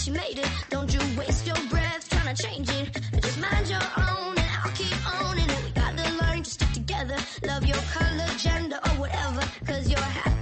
she made it. Don't you waste your breath trying to change it. Just mind your own, and I'll keep owning it. We gotta learn to stick together. Love your color, gender, or whatever, cause you're happy.